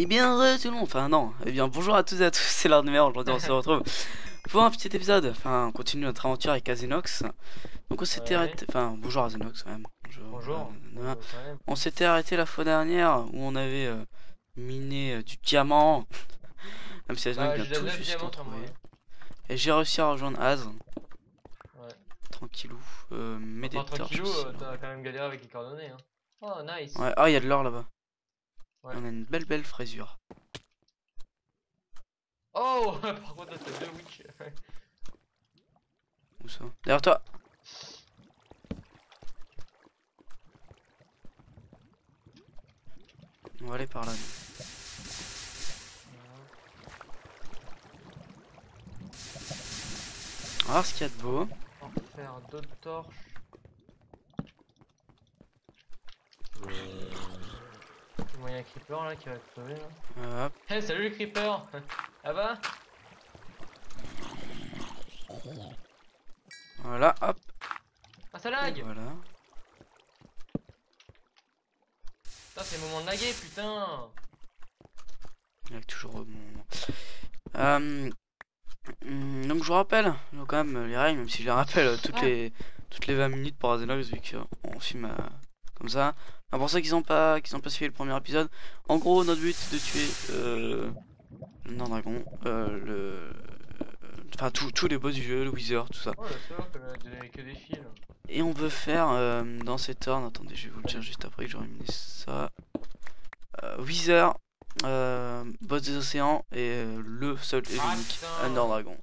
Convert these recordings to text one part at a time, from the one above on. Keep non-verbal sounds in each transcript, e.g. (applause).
Et bien re, tout le monde, enfin non, eh bien bonjour à tous et à tous, (laughs) c'est l'heure de aujourd'hui on se (laughs) retrouve pour un petit épisode, enfin on continue notre aventure avec Azenox. Donc on s'était Ouais. arrêté, enfin bonjour Azenox quand même. Bonjour. Bonjour. Euh, on s'était arrêté la fois dernière où on avait euh, miné euh, du diamant. (laughs) Même si Azenox Bah, vient tout juste trouver. Et j'ai réussi à rejoindre Az, Ouais. tranquillou. Euh, Enfin, Médéteur, je tranquillou, euh, t'as quand même galéré avec les coordonnées. Hein. Oh, nice. Ouais, ah il y a de l'or là-bas. Ouais. On a une belle belle fraisure. Oh, (laughs) par contre, t'as deux witch. Où ça? Derrière toi On va aller par là. nous. On va voir ce qu'il y a de beau. On va faire deux torches. Il y a un creeper là qui va crever là. Hop. Hey, salut les creepers (laughs) Ah bah Voilà, hop. Ah, ça lag Voilà. Putain, c'est le moment de laguer, putain Avec toujours euh, mon. Euh, hum, donc je vous rappelle donc, quand même les règles, même si je les rappelle euh, toutes Ah. les toutes les 20 minutes pour Azenox vu qu'on filme euh, comme ça. Ah, pour ceux qui n'ont pas qui ont pas suivi le premier épisode, en gros notre but c'est de tuer euh, le Nain dragon, euh, le enfin tous tous les boss du jeu, le Wither, tout ça. Oh, que, des- fils. Et on veut faire euh, dans cet ordre, attendez, je vais vous le dire juste après que j'aurai mis ça. Wither, euh, boss des océans et le seul et Ah, l'unique putain. Ender Dragon.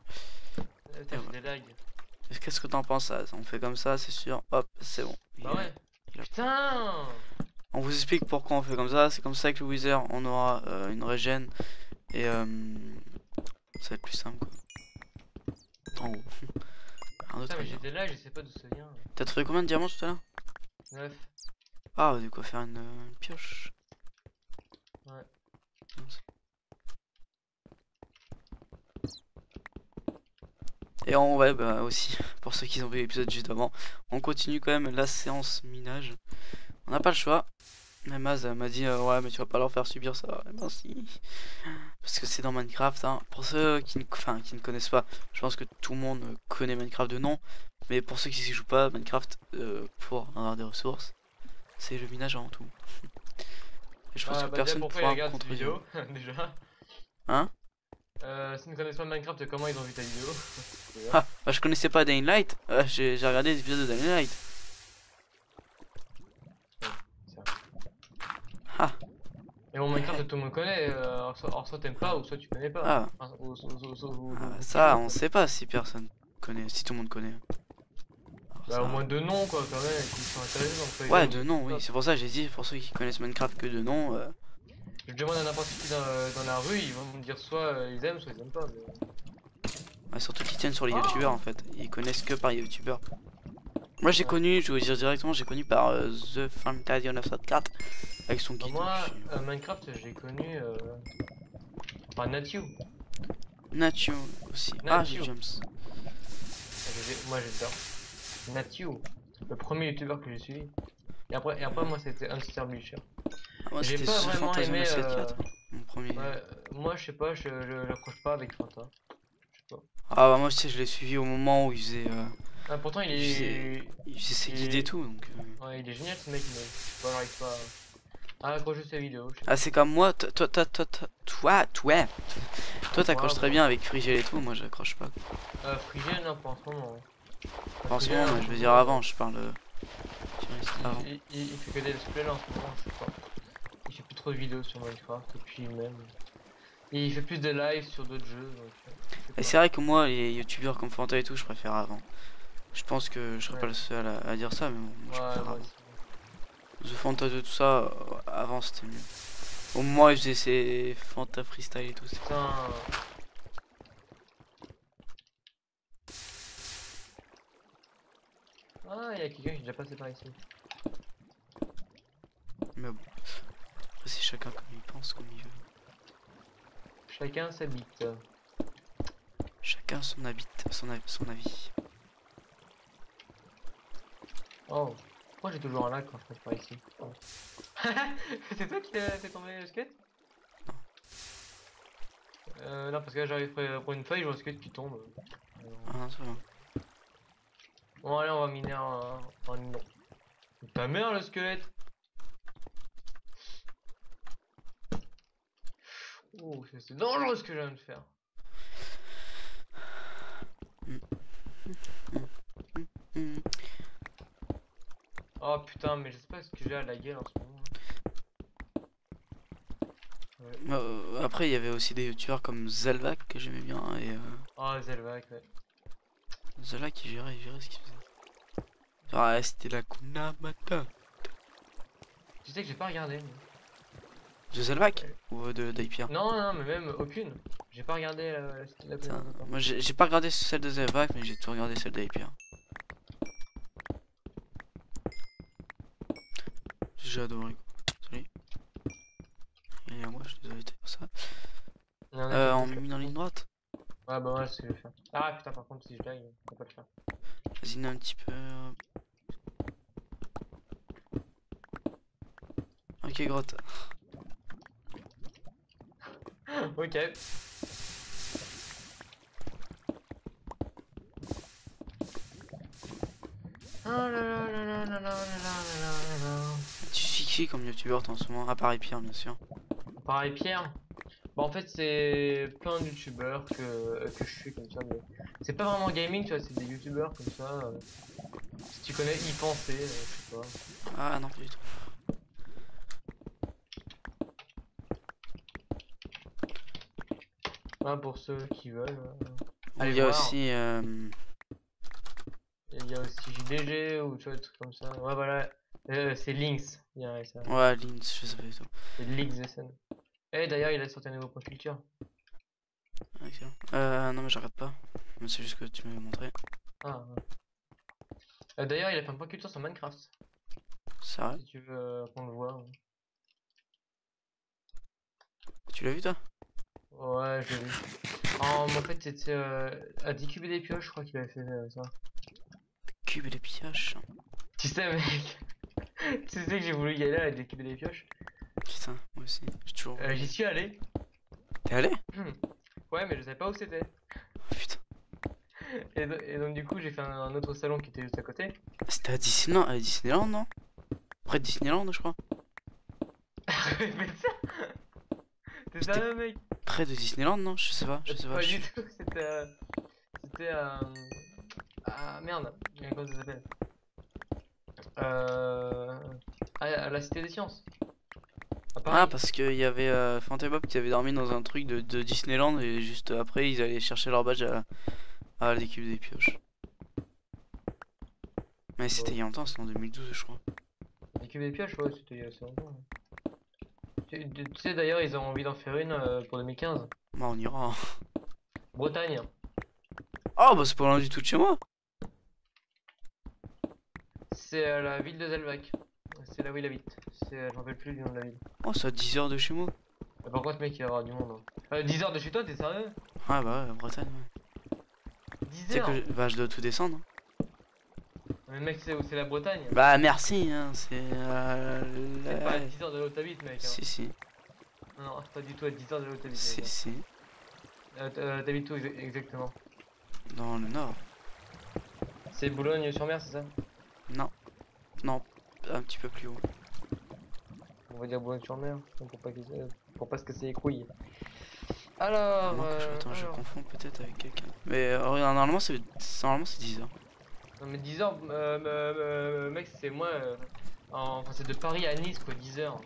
Qu'est-ce que t'en penses ça On fait comme ça, c'est sûr. Hop, c'est bon. Bah ouais. Putain On vous explique pourquoi on fait comme ça. C'est comme ça que le Wither, on aura euh, une régène et euh, ça va être plus simple quoi. En haut. (laughs) Un autre des lags, je sais pas d'où ça vient. T'as trouvé combien de diamants tout à l'heure? 9. Ah, de quoi faire une, euh, une pioche. Ouais. Et on ouais bah aussi pour ceux qui ont vu l'épisode juste avant, on continue quand même la séance minage. On n'a pas le choix. Maz euh, m'a dit euh, ouais mais tu vas pas leur faire subir ça. Eh ben si. Parce que c'est dans Minecraft. Hein. Pour ceux qui ne, enfin, qui ne connaissent pas, je pense que tout le monde connaît Minecraft de nom. Mais pour ceux qui s'y jouent pas, Minecraft euh, pour avoir des ressources, c'est le minage avant tout. Et je pense Ah, que bah, personne ils pourra contredire. vidéo (laughs) déjà Hein? Euh, S'ils ne connaissent pas Minecraft, comment ils ont vu ta vidéo (laughs) Ah, bah je connaissais pas Dying Light, euh, j'ai regardé les épisodes de Dying Light. Ah, Et bon, Minecraft, tout le monde connaît. euh, alors, soit, t'aimes pas, ou soit tu connais pas. ah, Enfin, ou- ou- ou- ou- ou- ah, ça on sait pas si personne connaît, si tout le monde connaît. Alors, Bah, ça- au moins deux noms, quoi, quand même, qui sont intéressants. Ouais, dire. de nom, oui, c'est pour ça que j'ai dit, pour ceux qui connaissent Minecraft que de nom, euh, Je demande à n'importe qui dans, dans la rue, ils vont me dire soit euh, ils aiment, soit ils aiment pas. mais- surtout qu'ils tiennent sur les Ah. youtubeurs en fait, ils connaissent que par youtubeurs. Moi j'ai Ouais. connu, je vais vous dire directement, j'ai connu par euh, The Fantasy 904 avec son Bah, guide. moi, euh, Minecraft, j'ai connu. Euh... Enfin, Natio. Natio aussi. Ah, j'ai James. J'ai- Moi, j'adore. Natio, le premier youtubeur que j'ai suivi. Et après, et après moi, c'était Hamster Butcher. Ah, moi, j'ai pas vraiment aimé. Euh, Mon premier. Moi, je sais pas, je, l'accroche pas avec Fanta. Ah bah moi je sais je l'ai suivi au moment où il faisait... Euh, ah pourtant il est... Il faisait, il ses guides et tout donc... Euh... Ouais il est génial ce mec mais je j'arrive pas à ah, accrocher ses vidéos. Ah c'est comme moi, toi, toi, toi, toi, toi, toi, toi t'accroches très bien avec Frigel et tout, moi j'accroche pas. Euh Frigel non pas en ce moment. Hein. Pas en ce moment, euh, je veux dire avant, je parle... Il, fait que des displays en ce moment, je sais pas. Trop de vidéos sur Minecraft, et puis même. Il fait plus de lives sur d'autres jeux. Et c'est vrai que moi, les youtubeurs comme Fanta et tout, je préfère avant. Je pense que je serais Ouais. pas le seul à, à dire ça, mais bon, moi, je Ouais, préfère avant. The Fanta de tout ça, euh, avant c'était mieux. Au moins, il faisait ses Fanta freestyle et tout. c'est- Putain. Ah, il y a quelqu'un qui est déjà passé par ici. Mais bon. Après, c'est chacun comme il pense, comme il veut. Chacun sa bite. Chacun son habit, son, avis- son avis. Oh, pourquoi j'ai toujours un lac quand je passe par ici? Oh. (laughs) C'est toi qui t'es fait tomber le skate? Euh, non, parce que là j'arrive pour pour une feuille, je vois ce que qui tombe. Euh, Ah non, va. Bon, allez, on va miner un. un. Ta mère le squelette Oh, c'est- dangereux ce que je viens de faire. Oh putain, mais je sais pas ce que j'ai à la gueule en ce moment. Ouais. Euh, après, il y avait aussi des youtubeurs comme Zalvac que j'aimais bien et euh, Oh, Zelvac, ouais. Zalvac qui gérait, il gérait ce qu'il faisait. Ah, c'était la Kunamata. Tu sais que j'ai pas regardé. moi. De Zalvac Ou de d'Aipia? Non, non, mais même aucune. J'ai pas regardé la, la. Moi j'ai pas regardé celle de Zalvac, mais j'ai tout regardé celle d'Aipia. J'ai adoré. Salut. Et moi, je suis désolé de faire ça. Euh, qui- en mis dans ligne droite? Ouais, bah ouais, c'est ce que je vais faire. Ah putain, par contre, si je lag, on peut pas le faire. Vas-y, un petit peu. Ok, grotte. Ok. Tu suis qui comme youtubeur en ce moment À Paris Pierre bien sûr. Pareil Pierre Bah en fait c'est plein de youtubeurs que, que je suis comme ça mais c'est pas vraiment gaming tu vois c'est des youtubeurs comme ça. Si tu connais y penser, je sais pas. Ah non pas du tout. Ah, pour ceux qui veulent. euh, Il allez y a voir. aussi. euh, Il y a aussi JDG ou tu vois, des trucs comme ça. Ouais, voilà. Euh, c'est Lynx. Il y a ça. Ouais, Linz, je sais pas du tout. C'est Lynx SN. Et d'ailleurs, il a sorti un nouveau point culture. Ok. Euh, non, mais j'arrête pas. C'est juste que tu m'avais montré. Ah, ouais. Euh, d'ailleurs, il a fait un point culture sur Minecraft. C'est vrai? Si tu veux euh, qu'on le voit. ouais. Tu l'as vu toi? Ouais, je l'ai vu. En, en fait, c'était euh, à 10 cubes et des pioches, je crois qu'il avait fait euh, ça. Cube et les pioches. Tu sais, mec. (laughs) tu sais que j'ai voulu y aller à 10 cubes et des pioches. Putain, moi aussi. J'ai toujours. Euh, J'y suis allé. T'es allé? Ouais, mais je savais pas où c'était. Oh, Putain. Et, do- et donc, du coup, j'ai fait un, un autre salon qui était juste à côté. C'était à Disneyland, à Disneyland, non? Près de Disneyland, je crois. (laughs) Répète ça (laughs) T'es sérieux, mec? Près de Disneyland, non? Je sais pas, je sais pas. Pas je du tout, (laughs) c'était. euh, C'était. euh, Ah merde, comment ça s'appelle Euh. Ah, à la Cité des Sciences. Ah, parce qu'il y avait euh, qui avait dormi dans un truc de, de Disneyland et juste après ils allaient chercher leur badge à, à l'équipe des pioches. Mais c'était il y a longtemps, c'était en 2012, je crois. Cubes des pioches, ouais, c'était il y a assez longtemps. ouais. Tu, sais d'ailleurs, ils ont envie d'en faire une euh, pour 2015. Bah, on ira. Bretagne. Oh, bah, c'est pas loin du tout de chez moi. C'est euh, la ville de Zelvac. C'est là où il habite. C'est, euh, je me rappelle plus du nom de la ville. Oh, c'est à 10 heures de chez moi. Euh, Par contre, mec, il y avoir du monde. hein. Euh, 10 heures de chez toi, t'es sérieux? Ouais, bah, ouais, Bretagne, ouais. 10 Tu sais heures? que je... bah, je dois tout descendre. Mais mec, c'est où c'est la Bretagne Bah, merci, hein, c'est. Euh, C'est la- pas à 10 heures de là où t'habites, mec. hein. Si, si, Non, pas du tout à 10 heures de là où t'habites. si, mec. si. Euh, euh, T'habites où exa- exactement? Dans le nord. C'est Boulogne-sur-Mer, c'est ça? Non. Non, un petit peu plus haut. On va dire Boulogne-sur-Mer, pour pas, pour pas se casser les couilles. Alors, Non, que je- euh, Attends, je alors. confonds peut-être avec quelqu'un. Mais euh, normalement, c'est normalement c'est 10 heures. Non mais 10 heures, euh, euh, euh, mec, c'est moi. euh, en- Enfin, c'est de Paris à Nice, quoi, 10 heures.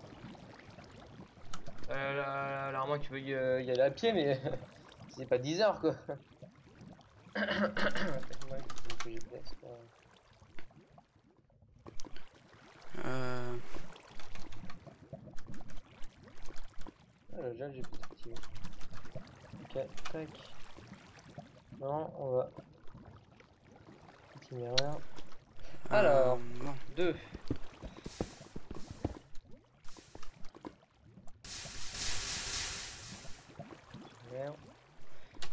Euh, là, alors, moi, tu veux y, aller à pied, mais (laughs) c'est pas 10 heures, quoi. (coughs) Euh... Ah, gel, j'ai plus activé. Ok, tac. Non, on va. Alors. euh, bon. 2.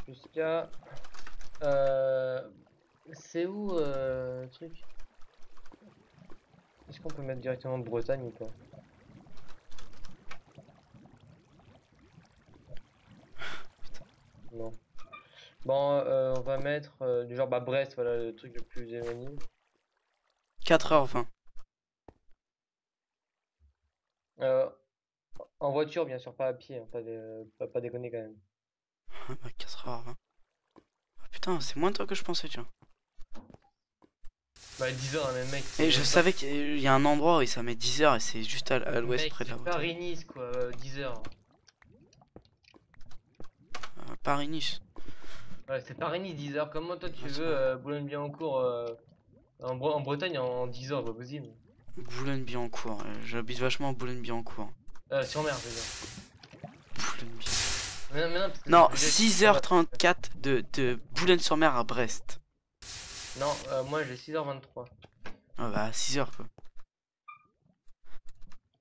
Jusqu'à. Euh, C'est où euh, le truc? Est-ce qu'on peut mettre directement de Bretagne ou pas? (laughs) Non. Bon, euh, on va mettre euh, du genre bah Brest, voilà le truc le plus éloigné. 4h20. Euh, en voiture, bien sûr, pas à pied, hein, pas, de, pas, pas déconner quand même. Ah bah 4h20. Ah, putain, c'est moins de temps que je pensais, tu vois. Bah 10 heures, même mec. Et je savais qu'il y a un endroit où ça met 10 heures et c'est juste à, à l'ouest près de la route. Paris-Nice quoi, euh, 10 heures. Euh, Paris-Nice. Ouais, c'est Paris-Nice 10 heures. Comment toi tu Ah, veux euh, Boulogne-Billancourt euh, en, Bre- en Bretagne en 10 heures, pas possible. Boulogne-Billancourt. euh, J'habite vachement à Boulogne-Billancourt. Euh, sur mer, je veux dire. Boulogne-Billancourt. Mais non, mais non, Non, j'ai- 6h34 de, de Boulogne-sur-Mer à Brest. Non, euh, moi j'ai 6h23. Ah bah 6h quoi.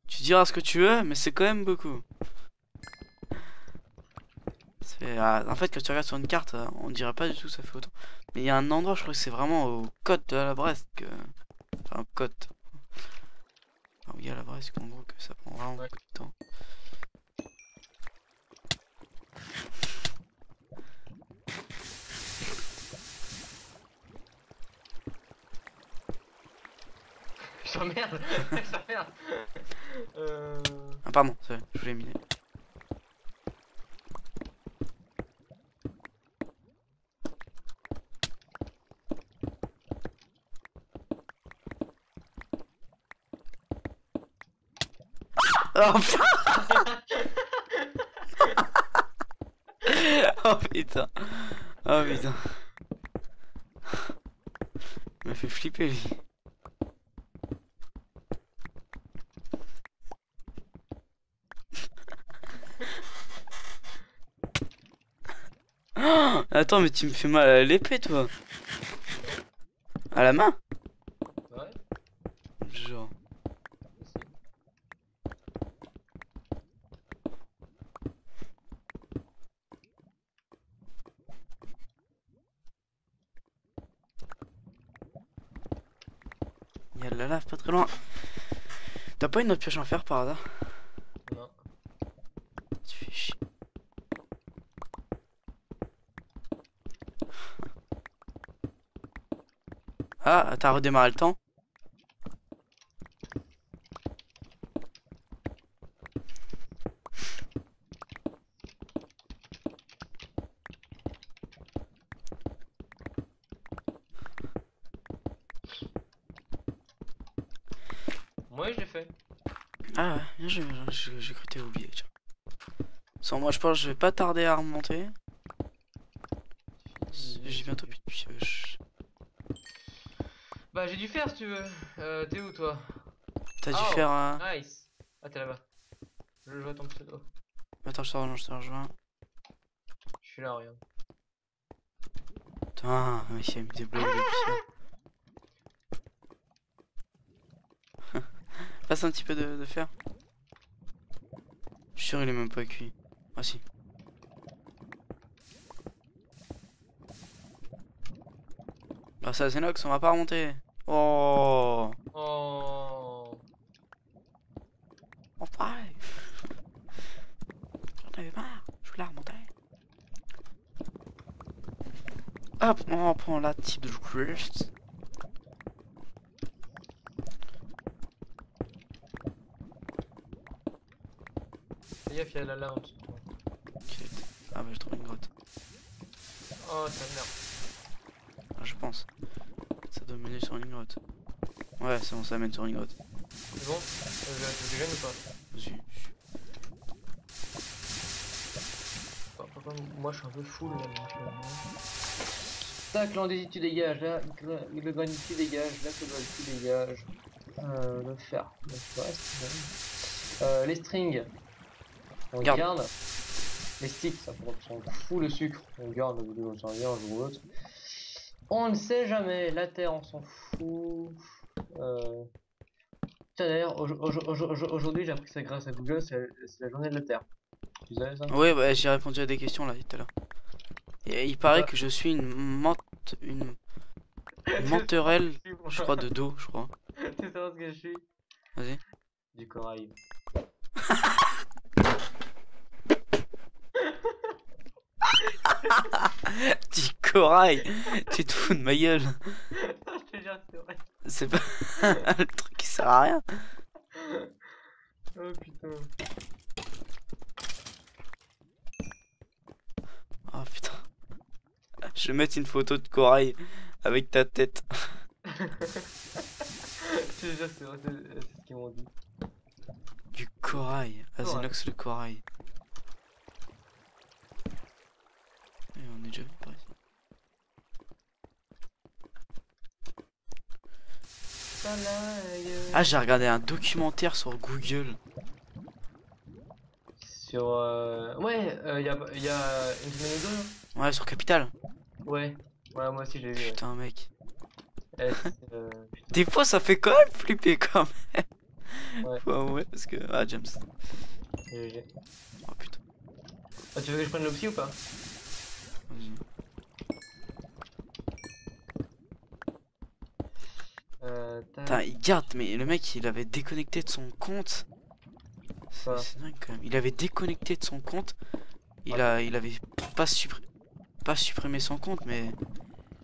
Tu diras ce que tu veux, mais c'est quand même beaucoup. Ah, en fait, quand tu regardes sur une carte, euh, on dirait pas du tout que ça fait autant. Mais il y a un endroit, je crois que c'est vraiment au côte de la Brest que. Enfin, côte. Enfin, oui, à la Brest, qu'en gros, que ça prend vraiment beaucoup de temps. Sur merde Sur (laughs) merde euh... Ah, pardon, c'est vrai, je voulais miner. Oh putain. (laughs) Oh putain. Oh putain. Il m'a fait flipper lui. (laughs) Attends mais tu me fais mal à l'épée toi. À la main Ouais Genre aussi. Il y a de la lave pas très loin. T'as pas une autre pioche en fer par hasard? Non. Tu fais chier. Ah, t'as redémarré le temps Moi j'ai fait. Ah ouais, bien joué, bien joué, j'ai cru que t'avais oublié. Tiens. Sans moi, je pense que je vais pas tarder à remonter. J'ai bientôt plus de pioche. Bah j'ai dû faire si tu veux. Euh, T'es où toi? T'as dû Oh. faire un. Nice. Ah t'es là-bas. Je vois ton pseudo. Attends, je te rejoins, je te rejoins. Je suis là, regarde. Putain, mais des de. (laughs) (laughs) Passe un petit peu de, de fer. Je suis sûr il est même pas cuit. Ah si. Grâce à Zenox, on va pas remonter. Oh Oh. Enfin (laughs) J'en avais marre, je voulais la remonter. Hop, on reprend la type de quest. Gaffe, la lave en dessous de toi. Ah bah j'ai trouvé une grotte. Oh ta merde. Ah, je pense. Ça doit mener sur une grotte. Ouais, c'est bon, ça mène sur une grotte. C'est bon euh, Je gêne ou pas Vas-y. Moi je suis un peu full là. Donc, euh, Tac, l'andésie tu dégages, là, le granit tu dégages, là, le tu dégages. Euh, le fer, le euh, les strings, on Garde. garde. Les sticks, ça s'en fout le sucre, on garde, on s'en vient un jour ou l'autre. On ne sait jamais, la terre on s'en fout. Euh... Tiens, D'ailleurs, au- au- au- au- aujourd'hui j'ai appris ça grâce à Google, c'est la, journée de la terre. Tu savais ça? Ouais, bah j'ai répondu à des questions là tout à l'heure. Et il paraît Ouais. que je suis une mente... une (laughs) menterelle, (laughs) je crois, de dos, je crois. (laughs) Tu sais ce que je suis? Vas-y. Du corail. (laughs) Du corail Tu te fous de ma gueule Je te jure, c'est vrai. C'est pas (laughs) le truc qui sert à rien. Oh putain. Oh putain. Je vais mettre une photo de corail avec ta tête. (laughs) Je te jure, c'est vrai, c'est ce qu'ils m'ont dit. Du corail. Azenox le corail. Et on est déjà venu par ici. Ah, j'ai regardé un documentaire sur Google. Sur. Euh... Ouais, il y, a, y a une semaine ou deux. hein. Ouais, sur Capital. Ouais. Ouais, moi aussi j'ai vu. ouais. Putain, mec. Eh, euh, putain. (laughs) Des fois, ça fait quand même flipper quand même. Ouais. Ouais, ouais, parce que. Ah, James. GG. Oh putain. Ah, tu veux que je prenne le psy ou pas Vas-y. Euh. tac. Putain, il garde, mais le mec, il avait déconnecté de son compte. C'est dingue quand même. Il avait déconnecté de son compte. Il a, il avait pas, suppr- pas supprimé son compte, mais.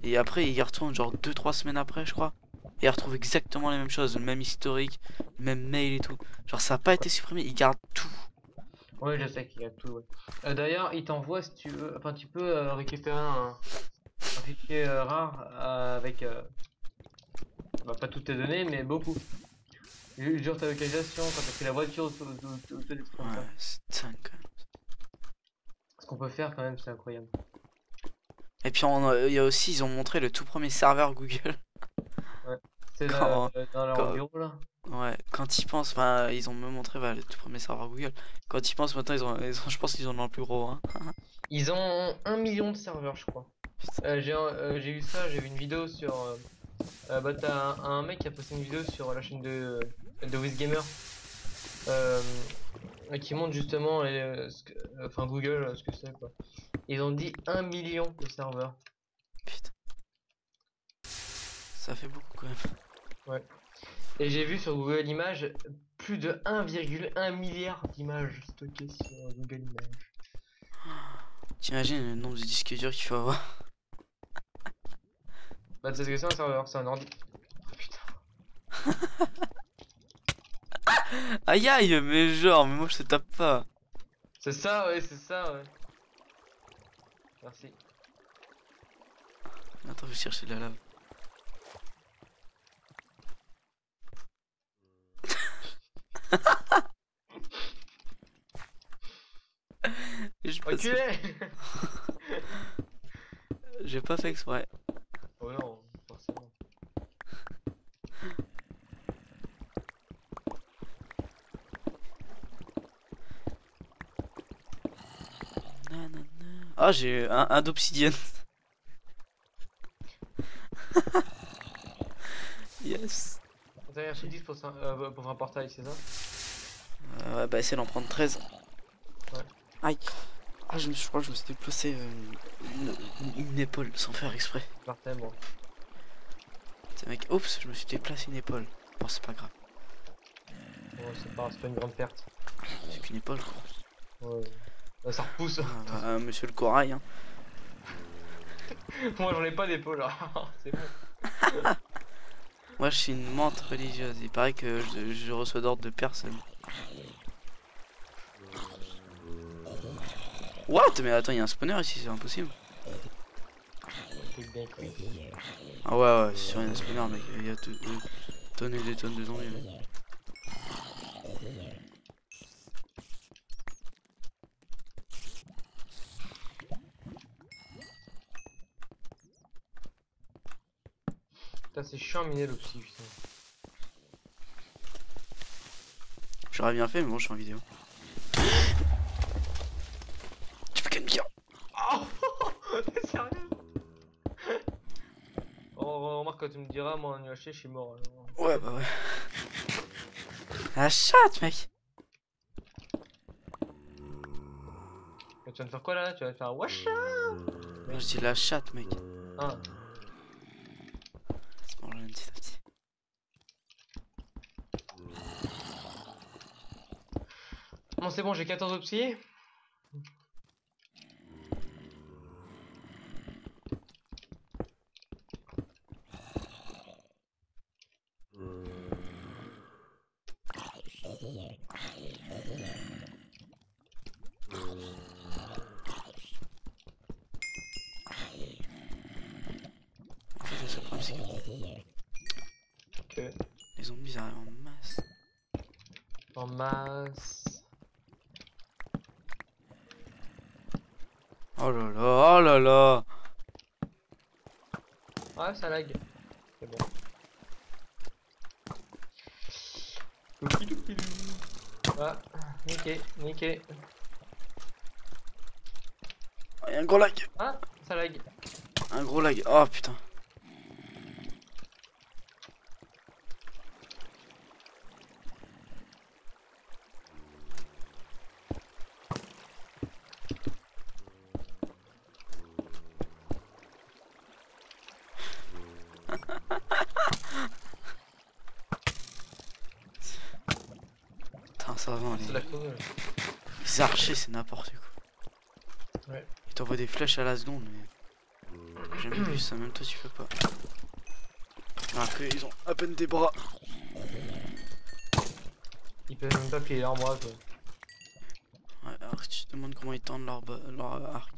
Et après, il y retourne genre 2-3 semaines après, je crois. Et il retrouve exactement les mêmes choses, le même historique, le même mail et tout. Genre, ça a pas été supprimé, il garde tout. Ouais, je sais qu'il a tout. Ouais. Euh, D'ailleurs, il t'envoie si tu veux. Enfin, tu peux euh, récupérer un, un fichier euh, rare euh, avec. Euh, Bah, pas toutes tes données, mais beaucoup. Ju- Genre ta localisation, quand t'as pris la voiture, tout, tout, tout, comme Ouais, ça. c'est. Ce qu'on peut faire quand même, c'est incroyable. Et puis, a- il y a aussi, ils ont montré le tout premier serveur Google. C'est Quand- dans, dans leur quand- bureau là. Ouais, quand ils pensent, enfin, ils ont me montré bah, le tout premier serveur Google. Quand ils pensent maintenant, ils ont, ils ont- je pense qu'ils ont le plus gros. Hein. Ils ont un million de serveurs, je crois. Euh, j'ai euh, j'ai vu ça, j'ai vu une vidéo sur. euh, euh, bah, t'as un, un mec qui a posté une vidéo sur la chaîne de, de WizGamer euh, qui montre justement les, euh, ce que- enfin Google ce que c'est quoi. Ils ont dit un million de serveurs. Putain. Ça fait beaucoup quand même. Et j'ai vu sur Google Images plus de 1,1 milliard d'images stockées sur Google Images. T'imagines le nombre de disques durs qu'il faut avoir Bah tu sais ce que c'est un serveur, c'est un ordi. Oh, putain. (laughs) Aïe aïe, mais genre, mais moi je te tape pas. C'est ça ouais, c'est ça ouais. Merci. Attends, je vais chercher de la lave. (laughs) (laughs) Je passe- Enculé J'ai pas fait exprès. Oh non, forcément. Nanana. Ah, j'ai un, un d'obsidienne. (laughs) yes. T'as un 10 pour, euh, pour un portail, c'est ça? Euh, ouais, bah essaye d'en prendre 13. Ouais. Aïe. Ah, je, me, je crois que je me suis déplacé euh, une, une- une épaule sans faire exprès. Martin, bon. C'est mec, oups, je me suis déplacé une épaule. Bon, c'est pas grave. Bon, c'est pas, c'est pas une grande perte. C'est qu'une épaule, quoi. Ouais. Euh, ça repousse. Ah, (laughs) bah, euh, monsieur le corail, hein. Moi j'en ai pas d'épaule. alors, (laughs) c'est bon. (laughs) Moi, je suis une menthe religieuse. Il paraît que je, je reçois d'ordre de personne. What? Mais attends, il y a un spawner ici, c'est impossible. Ah ouais, ouais, c'est sur un spawner, mec. Il y a tout- des tonnes et des tonnes de zombies, mec. Putain, c'est chiant à miner aussi, putain. J'aurais bien fait, mais bon, je suis en vidéo. Tu peux même dire. Oh T'es sérieux? Oh, remarque quand tu me diras, moi en UHC, je suis mort. alors. Ouais, bah ouais. La chatte, mec. Tu vas me faire quoi là? Tu vas faire un wash Moi, je dis la chatte, mec. Ah, c'est bon, j'ai 14 obsidiens. Euh, les zombies arrivent en masse. En masse. Oh là là, oh là là Ouais, ça lag. C'est bon. Ah, niqué, niqué. Oh, y a un gros lag Ah, ça lag. Un gros lag, oh Putain les... la les archers c'est n'importe quoi Ouais. Ils t'envoient des flèches à la seconde mais... J'ai jamais vu ça, même toi tu fais pas. Alors que ils ont à peine des bras. Ils peuvent même pas plier leurs bras, quoi. Ouais, alors tu te demandes comment ils tendent leur, leur arc.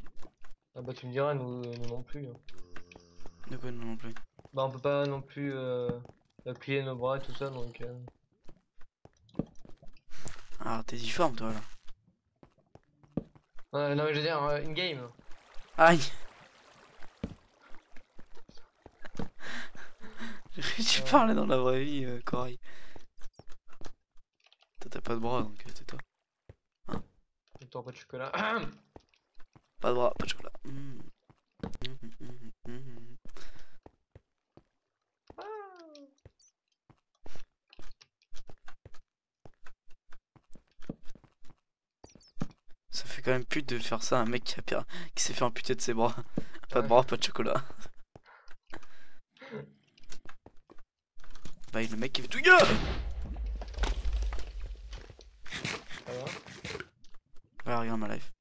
Ah bah tu me diras, nous, nous non plus. hein. De quoi non plus? Bah on peut pas non plus euh, euh, plier nos bras et tout ça, donc... euh, Alors t'es difforme toi là. Ouais, non mais je veux dire, euh, in-game. Aïe (laughs) Tu Ouais. parlais dans la vraie vie, euh, Corail. Toi t'as pas de bras donc euh, tais-toi. Attends, pas de chocolat. (clears throat) Pas de bras, pas de chocolat. Mm. Mhm, mhm, mhm. Ça fait quand même pute de faire ça à un mec qui, a per- qui s'est fait amputer de ses bras. (laughs) Pas de bras, pas de chocolat. Bah le mec qui fait tout va? Ouais regarde ma life.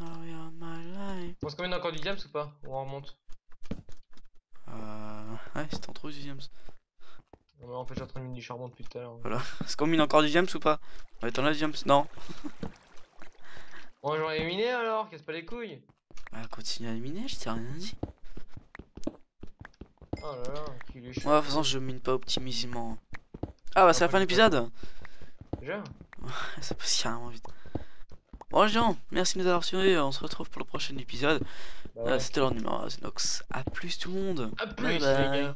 Oh, regarde my life. On se combien encore du diams ou pas? Ou on remonte Euh... Ouais c'était en trop du James. Non, mais En fait, j'ai en train de mettre du charbon depuis tout à l'heure. Est-ce qu'on mine encore du James ou pas Ouais t'en as du James Non. Bon, j'en ai miné alors, casse pas les couilles. Bah continue à éliminer, je t'ai rien dit. Oh là là, qu'il est Ouais, chaud. de toute façon, je mine pas optimisement. Ah, bah, c'est la fin de l'épisode. Déjà Ça passe carrément vite. Bon, les gens, merci de nous avoir suivis. On se retrouve pour le prochain épisode. Bah Euh, ouais. C'était leur numéro Zenox. A plus, tout le monde. A Bye plus, bye. les gars.